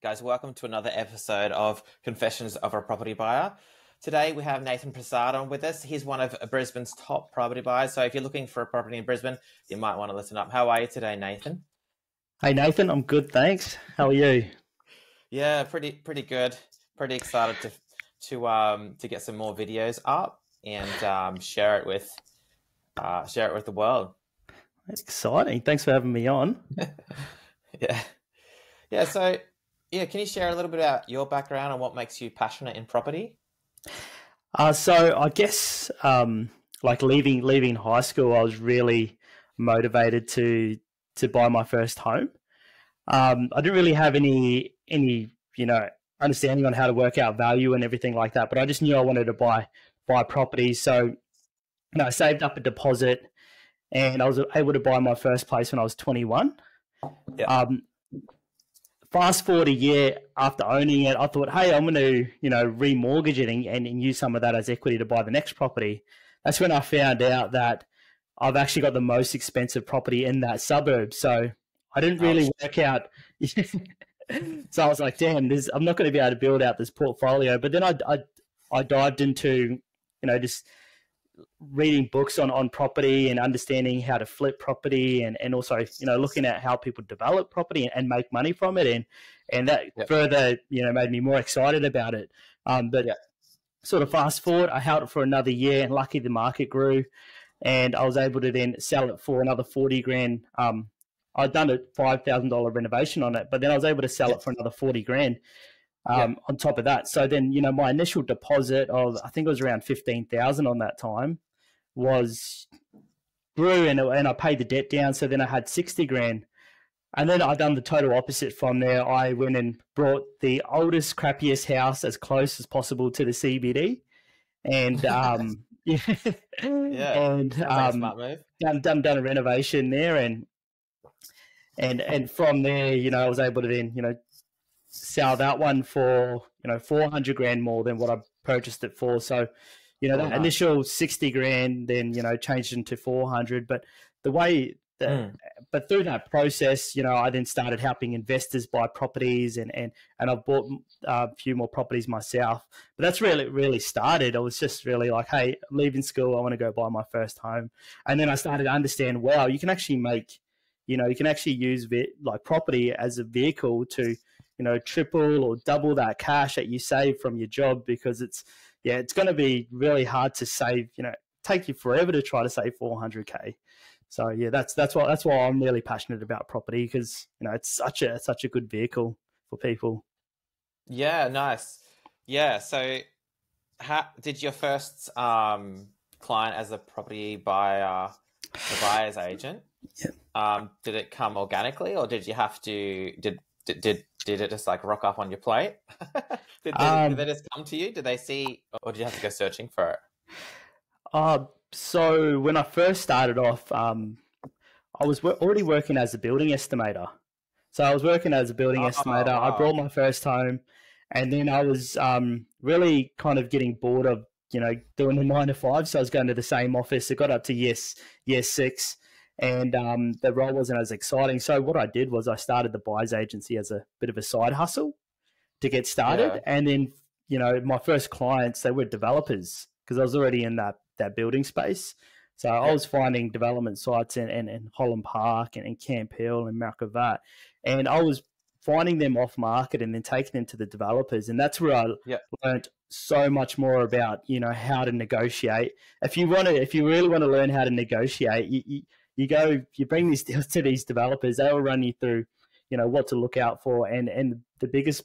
Guys, welcome to another episode of Confessions of a Property Buyer. Today we have Nathan Prasad on with us. He's one of Brisbane's top property buyers. So if you're looking for a property in Brisbane, you might want to listen up. How are you today, Nathan? Hey Nathan, I'm good, thanks. How are you? Yeah, pretty pretty good. Pretty excited to to um to get some more videos up and um, share it with uh, share it with the world. That's exciting. Thanks for having me on. yeah, yeah. So yeah, can you share a little bit about your background and what makes you passionate in property? Uh, so I guess um, like leaving leaving high school, I was really motivated to to buy my first home. Um, I didn't really have any any you know understanding on how to work out value and everything like that, but I just knew I wanted to buy buy property. So you know, I saved up a deposit, and I was able to buy my first place when I was 21. Yeah. Um, fast forward a year after owning it, I thought, hey, I'm going to, you know, remortgage it and, and, use some of that as equity to buy the next property. That's when I found out that I've actually got the most expensive property in that suburb. So I didn't really work out. so I was like, damn, this, I'm not going to be able to build out this portfolio. But then I, I, I dived into, you know, just reading books on, on property and understanding how to flip property and, and also you know looking at how people develop property and, and make money from it and and that yep. further you know made me more excited about it um, but yep. sort of fast forward I held it for another year and lucky the market grew and I was able to then sell it for another 40 grand um, I'd done a $5,000 renovation on it but then I was able to sell yep. it for another 40 grand um, on top of that. So then, you know, my initial deposit of I think it was around fifteen thousand on that time was grew and and I paid the debt down. So then I had sixty grand, and then I done the total opposite from there. I went and brought the oldest, crappiest house as close as possible to the CBD, and um, yeah, and um, done done done a renovation there and. And and from there, you know, I was able to then, you know, sell that one for you know 400 grand more than what I purchased it for. So, you know, that initial 60 grand then you know changed into 400. But the way that, mm. but through that process, you know, I then started helping investors buy properties and and and I've bought uh, a few more properties myself. But that's really really started. I was just really like, hey, leaving school, I want to go buy my first home, and then I started to understand, wow, you can actually make you know you can actually use like property as a vehicle to you know triple or double that cash that you save from your job because it's yeah it's going to be really hard to save you know take you forever to try to save 400k so yeah that's that's why that's why i'm really passionate about property because you know it's such a such a good vehicle for people. Yeah nice. Yeah so how did your first um client as a property buyer a buyer's agent yeah. um did it come organically or did you have to did did, did did it just like rock up on your plate? did, they, um, did, they, just come to you? Did they see, or did you have to go searching for it? Uh, so when I first started off, um, I was already working as a building estimator. So I was working as a building oh, estimator. Oh, I brought my first home, and then I was um, really kind of getting bored of you know doing the nine to five. So I was going to the same office. It got up to yes, yes six, and um, the role wasn't as exciting. So what I did was I started the buyers agency as a bit of a side hustle to get started, yeah. and then you know my first clients they were developers because I was already in that that building space. So yeah. I was finding development sites in, in, in Holland Park and in Camp Hill and Mount and I was finding them off market and then taking them to the developers, and that's where I yeah. learned so much more about you know how to negotiate. If you want to, if you really want to learn how to negotiate, you, you, you go, you bring these deals to these developers, they'll run you through, you know, what to look out for, and and the biggest,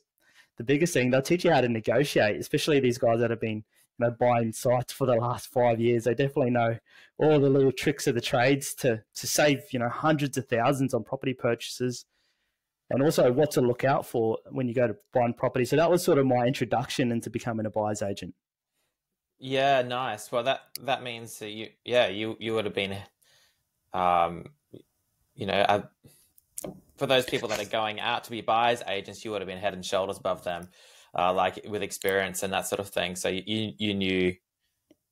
the biggest thing, they'll teach you how to negotiate, especially these guys that have been, you know, buying sites for the last five years. They definitely know all the little tricks of the trades to to save, you know, hundreds of thousands on property purchases. And also what to look out for when you go to find property. So that was sort of my introduction into becoming a buyer's agent. Yeah, nice. Well, that that means that you, yeah, you you would have been um, you know, uh, for those people that are going out to be buyers agents, you would have been head and shoulders above them, uh, like with experience and that sort of thing. So you you knew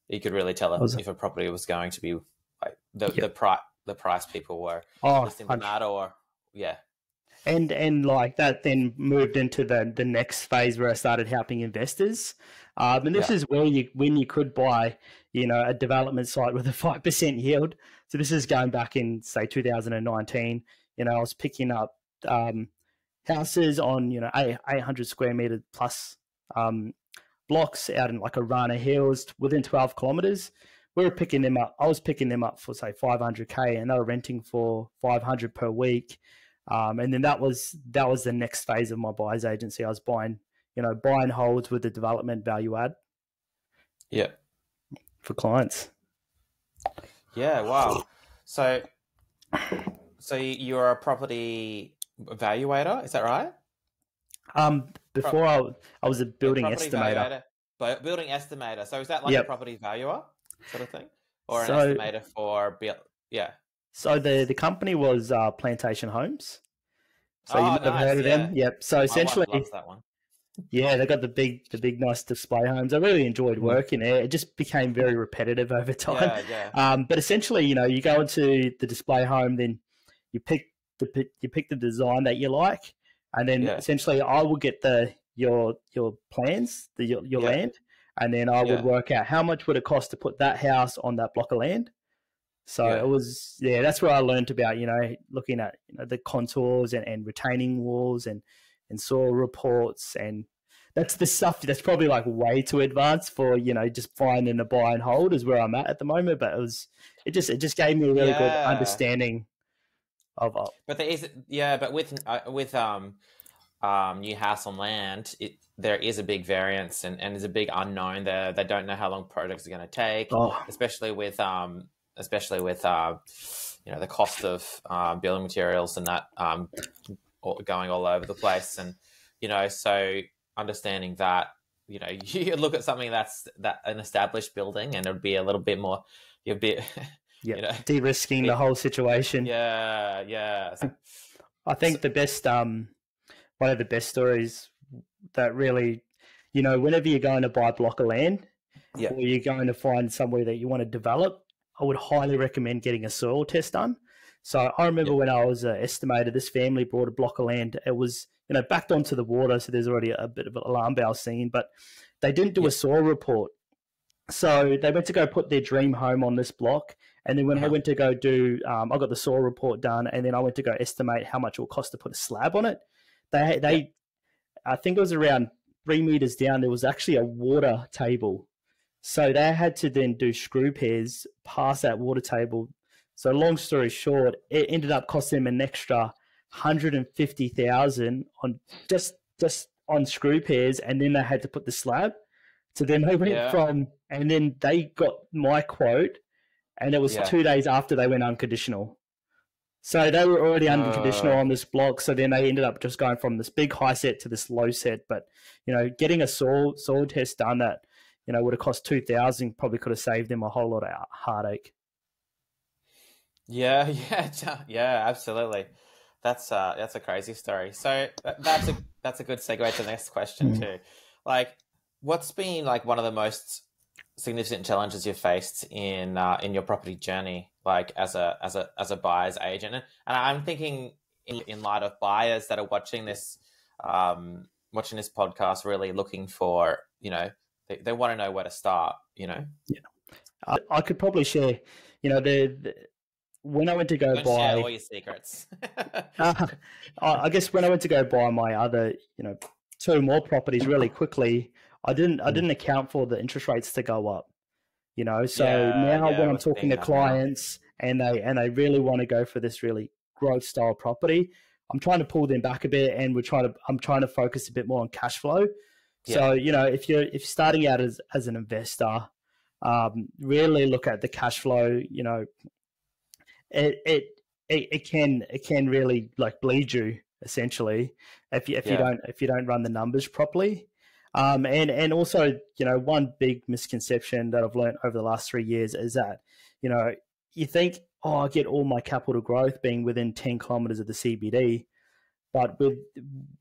you could really tell if a property was going to be like the yep. the price the price people were oh, listing them out or yeah and and like that then moved into the the next phase where I started helping investors. Um, and this yeah. is where you when you could buy, you know, a development site with a five percent yield. So this is going back in say 2019. You know, I was picking up um, houses on you know 800 square meter plus um, blocks out in like Arana Hills within 12 kilometers. We were picking them up. I was picking them up for say 500k, and they were renting for 500 per week. Um, and then that was that was the next phase of my buyers agency. I was buying, you know, buying holds with the development value add. Yeah. For clients. Yeah. Wow. So, so you're a property evaluator, is that right? Um, before Pro- I, I was a building estimator. But building estimator. So is that like yep. a property valuer sort of thing, or an so, estimator for yeah? So the the company was uh, Plantation Homes. So oh, you might nice, have heard of yeah. them. Yep. So essentially, that one. Yeah, they got the big, the big, nice display homes. I really enjoyed mm. working there. It just became very repetitive over time. Yeah, yeah. Um, but essentially, you know, you go into the display home, then you pick the you pick the design that you like, and then yeah. essentially, I will get the your your plans, the your, your land, and then I would work out how much would it cost to put that house on that block of land. So yeah. it was, yeah, that's where I learned about, you know, looking at you know, the contours and, and retaining walls and, and soil reports. And that's the stuff that's probably like way too advanced for, you know, just finding a buy and hold is where I'm at at the moment. But it was, it just, it just gave me a really yeah. good understanding of, uh, but there is, yeah, but with, uh, with, um, um, new house on land, it, there is a big variance and, and there's a big unknown there. They don't know how long projects are going to take, oh. especially with um, especially with uh, you know the cost of um, building materials and that um, going all over the place, and you know so understanding that you know you look at something that's that an established building and it would be a little bit more you'd be yeah you know, de-risking the whole situation yeah yeah i think so, the best um one of the best stories that really you know whenever you're going to buy a block of land yeah. or you're going to find somewhere that you want to develop I would highly recommend getting a soil test done. So I remember yep. when I was an estimator, this family brought a block of land. It was you know backed onto the water, so there's already a bit of an alarm bell scene. But they didn't do yep. a soil report, so they went to go put their dream home on this block. And then when uh-huh. I went to go do, um, I got the soil report done, and then I went to go estimate how much it will cost to put a slab on it. They they, yep. I think it was around three meters down. There was actually a water table so they had to then do screw piers past that water table. So long story short, it ended up costing them an extra hundred and fifty thousand on just just on screw piers, and then they had to put the slab. So then they went yeah. from, and then they got my quote, and it was yeah. two days after they went unconditional. So they were already unconditional uh, on this block. So then they ended up just going from this big high set to this low set. But you know, getting a soil soil test done that you know, would have cost two thousand, probably could have saved them a whole lot of heartache. Yeah, yeah, yeah, absolutely. That's uh, that's a crazy story. So that's a that's a good segue to the next question mm. too. Like, what's been like one of the most significant challenges you've faced in uh, in your property journey, like as a as a as a buyer's agent? And I'm thinking in, in light of buyers that are watching this um, watching this podcast, really looking for you know they, they want to know where to start, you know? Yeah. I, I could probably share, you know, the, the when I went to go Don't buy all your secrets. uh, I guess when I went to go buy my other, you know, two more properties really quickly, I didn't I didn't account for the interest rates to go up. You know, so yeah, now yeah, when I'm talking to clients and they and they really want to go for this really growth style property, I'm trying to pull them back a bit and we're trying to I'm trying to focus a bit more on cash flow. Yeah. So you know, if you're if you're starting out as as an investor, um, really look at the cash flow. You know, it it it, it can it can really like bleed you essentially if you if yeah. you don't if you don't run the numbers properly. Um, and and also you know one big misconception that I've learned over the last three years is that you know you think oh I get all my capital growth being within ten kilometers of the CBD, but with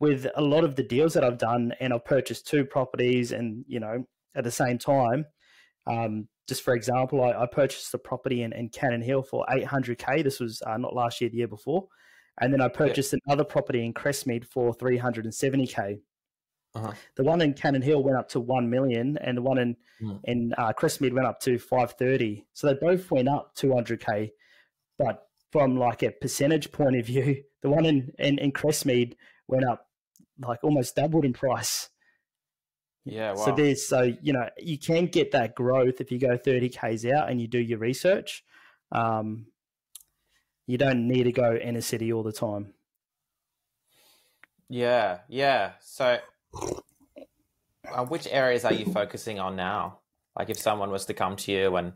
with a lot of the deals that I've done, and I've purchased two properties, and you know, at the same time, um, just for example, I, I, purchased a property in, in Cannon Hill for 800k. This was uh, not last year, the year before, and then I purchased yep. another property in Crestmead for 370k. Uh-huh. The one in Cannon Hill went up to one million, and the one in mm. in uh, Crestmead went up to 530. So they both went up 200k, but from like a percentage point of view, the one in in, in Crestmead went up like almost doubled in price. Yeah. Wow. So there's so you know you can get that growth if you go 30 k's out and you do your research. Um, you don't need to go inner city all the time. Yeah, yeah. So, uh, which areas are you focusing on now? Like, if someone was to come to you and,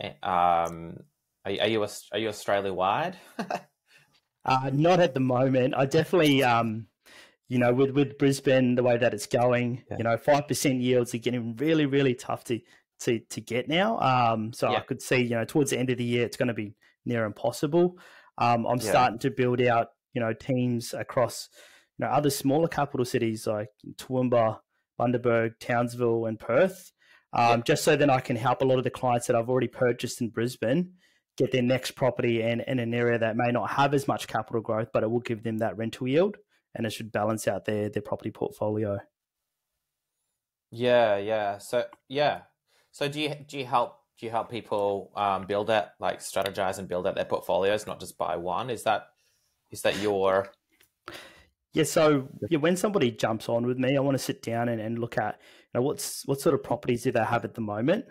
eh, um, are, are you are you Australia wide? uh, not at the moment. I definitely, um, you know, with with Brisbane the way that it's going, yeah. you know, five percent yields are getting really really tough to to to get now. Um, so yeah. I could see, you know, towards the end of the year, it's going to be near impossible. Um, I'm yeah. starting to build out, you know, teams across, you know, other smaller capital cities like Toowoomba, Bundaberg, Townsville, and Perth, um, just so then I can help a lot of the clients that I've already purchased in Brisbane get their next property in, in an area that may not have as much capital growth, but it will give them that rental yield and it should balance out their, their property portfolio. Yeah, yeah. So yeah. So do you do you help do you help people um, build that, like strategize and build out their portfolios, not just buy one? Is that is that your yeah, so yeah, when somebody jumps on with me, I want to sit down and, and look at you know what's what sort of properties do they have at the moment,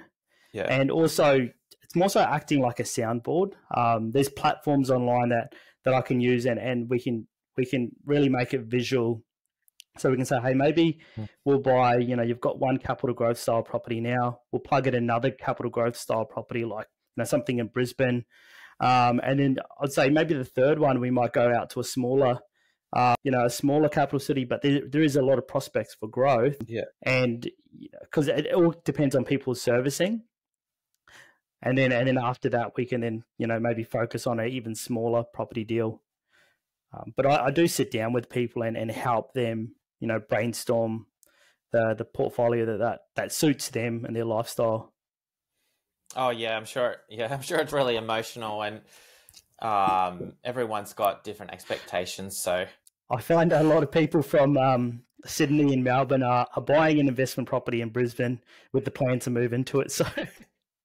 yeah, and also it's more so acting like a soundboard. Um, there's platforms online that that I can use and and we can we can really make it visual so we can say, hey, maybe hmm. we'll buy, you know, you've got one capital growth style property now. We'll plug in another capital growth style property like, you know, something in Brisbane. Um, and then I'd say maybe the third one, we might go out to a smaller, uh, you know, a smaller capital city, but there, there is a lot of prospects for growth. Yeah. And because you know, it, it all depends on people's servicing. And then, and then after that, we can then, you know, maybe focus on an even smaller property deal. Um, but I, I, do sit down with people and, and help them you know brainstorm the the portfolio that that, that suits them and their lifestyle. Oh yeah, I'm sure. Yeah, I'm sure it's really emotional, and um, everyone's got different expectations. So I find a lot of people from um, Sydney and Melbourne are, are buying an investment property in Brisbane with the plan to move into it.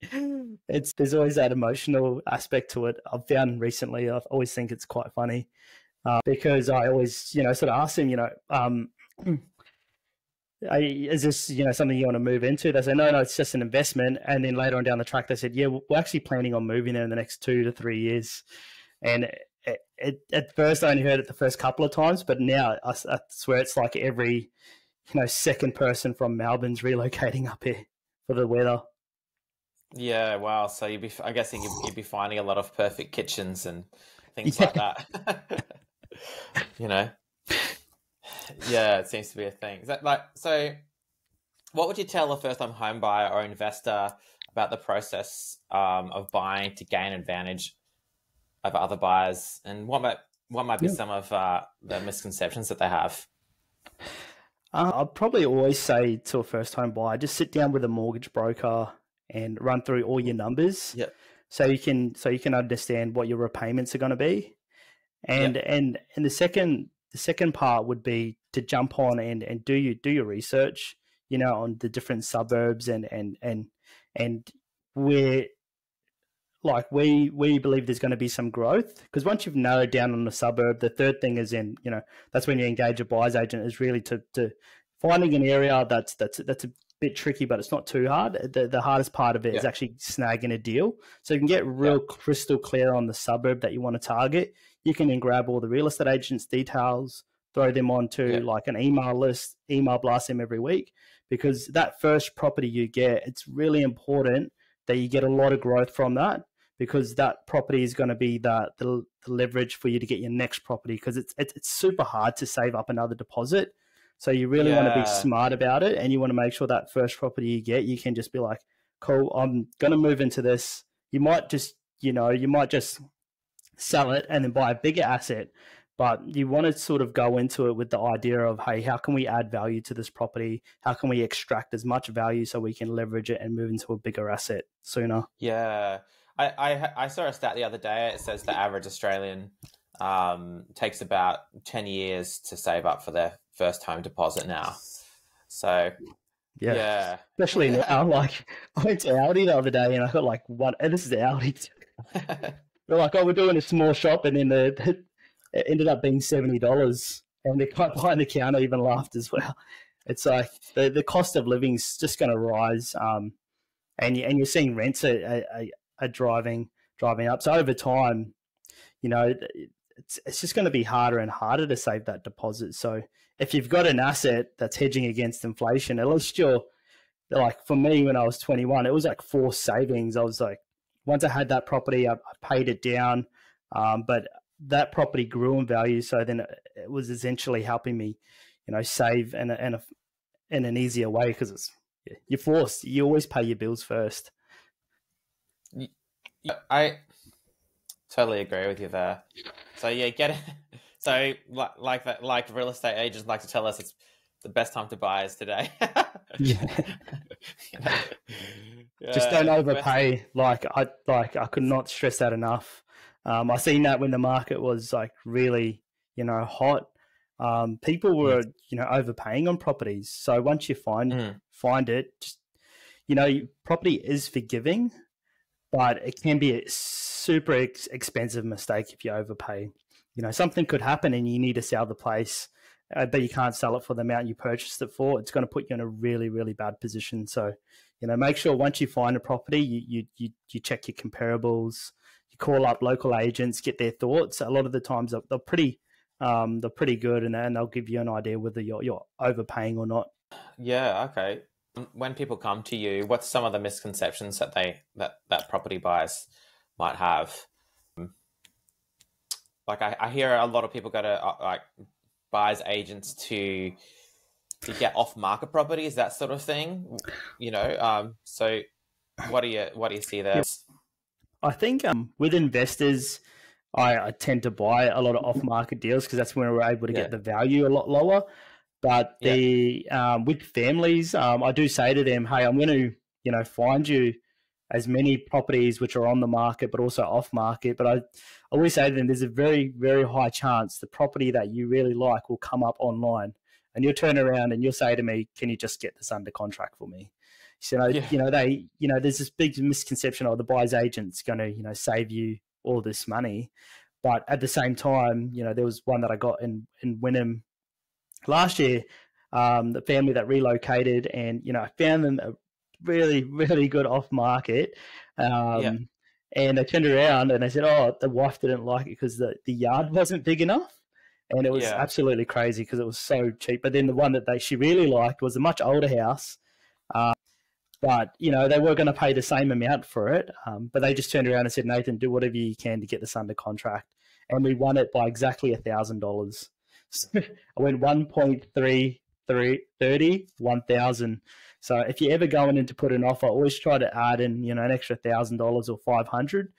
So it's there's always that emotional aspect to it. I've found recently. I always think it's quite funny uh, because I always you know sort of ask them, you know, um, is this you know something you want to move into? They say no, no, it's just an investment. And then later on down the track, they said, yeah, we're actually planning on moving there in the next two to three years. And it, it, at first, I only heard it the first couple of times, but now I, I swear it's like every you know second person from Melbourne's relocating up here for the weather. Yeah, wow. So you'd be, I guess you'd, you'd be finding a lot of perfect kitchens and things yeah. like that. you know yeah, it seems to be a thing. Is that like so? What would you tell a first-time home buyer or investor about the process um, of buying to gain advantage over other buyers, and what might what might be yeah. some of uh, the misconceptions that they have? Uh, I'd probably always say to a first-time buyer, just sit down with a mortgage broker and run through all your numbers. Yep. So you can so you can understand what your repayments are going to be, and and and the second the second part would be to jump on and, and do you do your research, you know, on the different suburbs and and and and where like we we believe there's going to be some growth because once you've narrowed down on the suburb, the third thing is in you know that's when you engage a buyer's agent is really to to finding an area that's that's that's a bit tricky, but it's not too hard. The the hardest part of it yeah. is actually snagging a deal. So you can get real yeah. crystal clear on the suburb that you want to target you can then grab all the real estate agents' details, throw them onto yeah. like an email list, email blast them every week. Because that first property you get, it's really important that you get a lot of growth from that because that property is going to be the, the, the leverage for you to get your next property because it's, it's, it's super hard to save up another deposit. So you really yeah. want to be smart about it and you want to make sure that first property you get, you can just be like, cool, I'm going to move into this. You might just, you know, you might just sell it and then buy a bigger asset. But you want to sort of go into it with the idea of, hey, how can we add value to this property? How can we extract as much value so we can leverage it and move into a bigger asset sooner? Yeah. I, I, I saw a stat the other day. It says the average Australian um, takes about 10 years to save up for their first home deposit now. So, yeah. yeah. Especially now, like, I went to Aldi the other day and I got like one, and this is Aldi. They're like, oh, we're doing a small shop, and then the, it ended up being $70. And the guy behind the counter even laughed as well. It's like the, the cost of living is just going to rise. Um, and, and you're seeing rents are, are, are driving driving up. So over time, you know, it's, it's just going to be harder and harder to save that deposit. So if you've got an asset that's hedging against inflation, at least you're like for me when I was 21, it was like forced savings. I was like, once I had that property, I, I paid it down, um, but that property grew in value. So then it was essentially helping me, you know, save in a, in, in an easier way because it's you're forced. You always pay your bills first. I totally agree with you there. So yeah, get it. So like like that, like real estate agents like to tell us it's the best time to buy is today. yeah. Just don't overpay. Like I like I could not stress that enough. Um, I seen that when the market was like really you know hot. Um, people were you know overpaying on properties. So once you find mm. find it, just you know property is forgiving, but it can be a super ex- expensive mistake if you overpay. You know, something could happen and you need to sell the place, uh, but you can't sell it for the amount you purchased it for. It's going to put you in a really, really bad position. So, you know, make sure once you find a property, you you you, you check your comparables, you call up local agents, get their thoughts. A lot of the times they're, they're pretty um, they're pretty good, and, and they'll give you an idea whether you're you're overpaying or not. Yeah. Okay when people come to you, what's some of the misconceptions that they that that property buyers might have? Like I, I hear a lot of people go to uh, like buyers agents to to get off market properties, that sort of thing. You know, um, so what do you what do you see there? I think um, with investors, I, I, tend to buy a lot of off market deals because that's when we're able to yeah. get the value a lot lower. But the yeah. um, with families, um, I do say to them, "Hey, I'm going to you know find you as many properties which are on the market, but also off market." But I always say to them, "There's a very very high chance the property that you really like will come up online." And you'll turn around and you'll say to me, "Can you just get this under contract for me?" So yeah. you know they you know there's this big misconception of the buyer's agent's going to you know save you all this money, but at the same time, you know there was one that I got in in Wynnum last year, um, the family that relocated, and you know, I found them a really, really good off market. Um, yeah. And I turned around and I said, "Oh, the wife didn't like it because the, the yard wasn't big enough." And it was yeah. absolutely crazy because it was so cheap. But then the one that they she really liked was a much older house, uh, but you know they were going to pay the same amount for it. Um, but they just turned around and said, "Nathan, do whatever you can to get this under contract." And we won it by exactly a thousand dollars. So I went 1.3330, 1,000. So if you're ever going in to put an offer, always try to add in, you know, an extra thousand dollars or 500.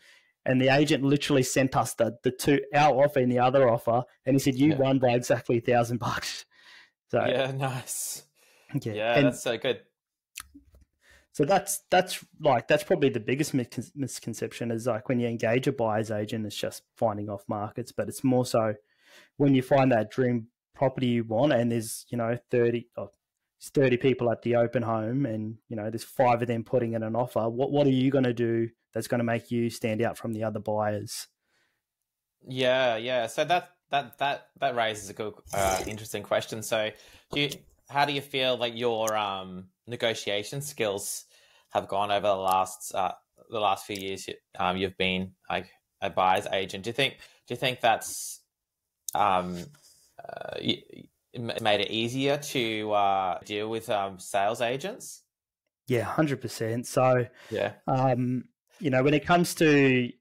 And the agent literally sent us the, the two, our offer and the other offer. And he said, you yeah. won by exactly a thousand bucks. So yeah, nice. Yeah, yeah and, that's so good. So that's that's like that's probably the biggest misconception is like when you engage a buyer's agent, it's just finding off markets, but it's more so when you find that dream property you want and there's you know 30 oh, 30 people at the open home and you know there's five of them putting in an offer what what are you going to do that's going to make you stand out from the other buyers. Yeah yeah. So that that that that raises a good uh, interesting question. So do you how do you feel like your um negotiation skills have gone over the last uh, the last few years um, you've been like a buyer's agent? Do you think do you think that's um, uh, made it easier to uh, deal with um, sales agents. Yeah, hundred percent. So yeah, um, you know, when it comes to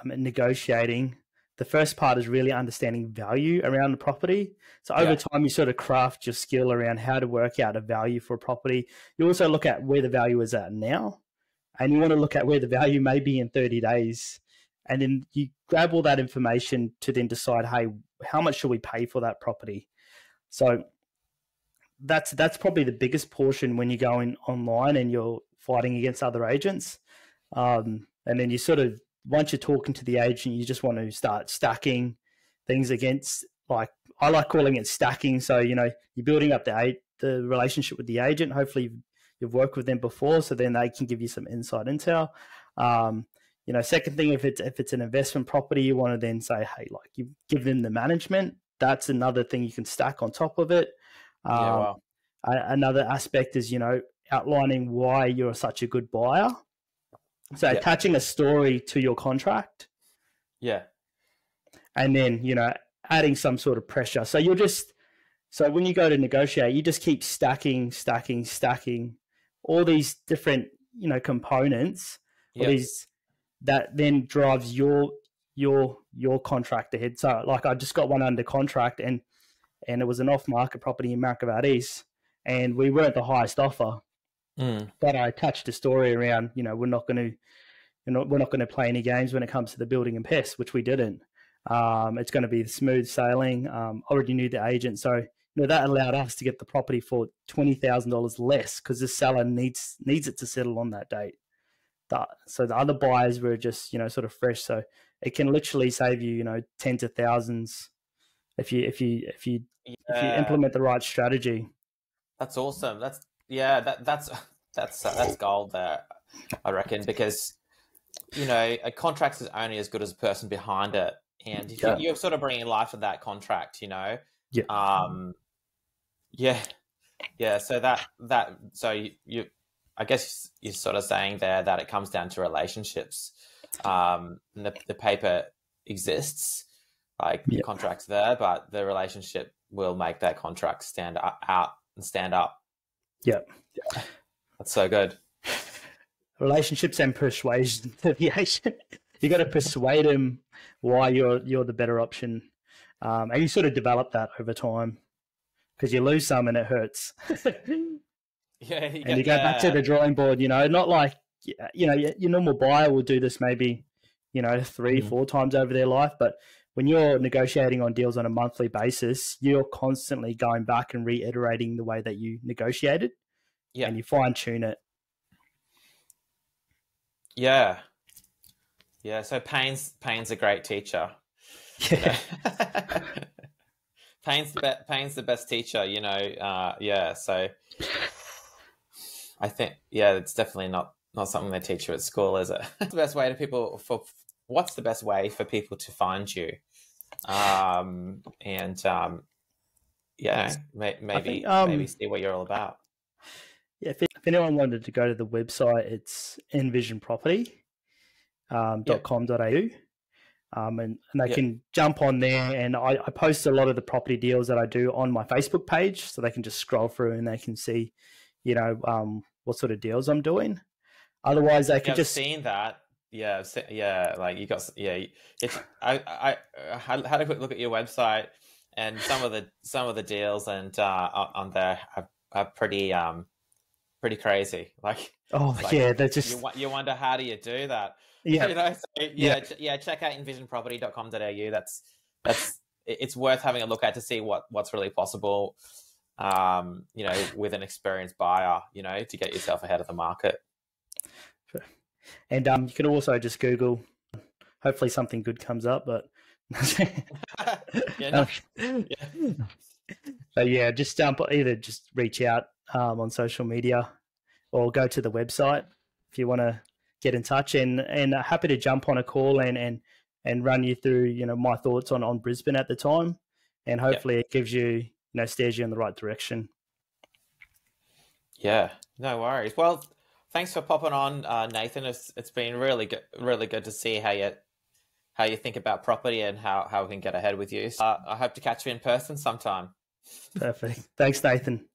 um, negotiating, the first part is really understanding value around the property. So over yeah. time, you sort of craft your skill around how to work out a value for a property. You also look at where the value is at now, and you want to look at where the value may be in thirty days and then you grab all that information to then decide, hey, how much should we pay for that property? So that's that's probably the biggest portion when you're going online and you're fighting against other agents. Um, and then you sort of once you're talking to the agent, you just want to start stacking things against like I like calling it stacking. So you know you're building up the the relationship with the agent. Hopefully you've worked with them before, so then they can give you some inside intel. Um, you know, second thing, if it's if it's an investment property, you want to then say, hey, like you give them the management. That's another thing you can stack on top of it. Um, yeah, wow. another aspect is you know outlining why you're such a good buyer. So yeah. attaching a story to your contract. Yeah. And then, you know, adding some sort of pressure. So you're just so when you go to negotiate, you just keep stacking, stacking, stacking all these different, you know, components, yep. all these that then drives your your your contract ahead. So like I just got one under contract and and it was an off market property in Mount East and we weren't the highest offer. Mm. But I attached a story around, you know, we're not going to, you know, we're not going to play any games when it comes to the building and pests, which we didn't. Um, it's going to be smooth sailing. Um, already knew the agent, so you know that allowed us to get the property for twenty thousand dollars less because the seller needs needs it to settle on that date. That, so the other buyers were just you know sort of fresh. So it can literally save you you know tens of thousands if you if you if you yeah. if you implement the right strategy. That's awesome. That's yeah. That that's that's uh, that's gold there. I reckon because you know a contract is only as good as a person behind it, and yeah. you're sort of bringing life to that contract, you know. Yeah. Um. Yeah. Yeah. So that that so you, you I guess you're sort of saying there that it comes down to relationships. Um, the, the paper exists, like the contract's there, but the relationship will make that contract stand out and stand up. Yeah. yeah. That's so good. Relationships and persuasion. you got to persuade them why you're you're the better option, um, and you sort of develop that over time because you lose some and it hurts. yeah, you and you go back to the drawing board. You know, not like you know your normal buyer will do this maybe you know three mm. four times over their life, but when you're negotiating on deals on a monthly basis, you're constantly going back and reiterating the way that you negotiated. Yeah. And you fine tune it. Yeah. Yeah. So pain's pain's a great teacher. Yeah. pain's the be- pain's the best teacher, you know. Uh, yeah. So I think yeah, it's definitely not not something they teach you at school, is it? the best way to people for what's the best way for people to find you? Um, and um, yeah, may, maybe think, um, maybe see what you're all about. Yeah, if, if, anyone wanted to go to the website, it's invisionproperty.com.au. Um, yep. Um, and, and they yep. can jump on there and I, I, post a lot of the property deals that I do on my Facebook page so they can just scroll through and they can see, you know, um, what sort of deals I'm doing. Otherwise, they can just seen that yeah, yeah, like you got yeah. It's I I had a quick look at your website and some of the some of the deals and uh, on there are, are pretty um pretty crazy. Like oh like, yeah, they're just you, you wonder how do you do that? Yeah, you know, so, yeah, yeah, yeah. Check out invisionproperty.com.au. That's that's it's worth having a look at to see what what's really possible. Um, you know, with an experienced buyer, you know, to get yourself ahead of the market. And um, you can also just Google. Hopefully, something good comes up. But yeah, no. yeah. So yeah, just um, either just reach out um, on social media or go to the website if you want to get in touch. And and happy to jump on a call and and and run you through you know my thoughts on on Brisbane at the time, and hopefully it gives you you know steers you in the right direction. Yeah, no worries. Well, thanks for popping on, uh, Nathan. It's it's been really good, really good to see how you how you think about property and how how we can get ahead with you. So, uh, I hope to catch you in person sometime. Perfect. Thanks, Nathan.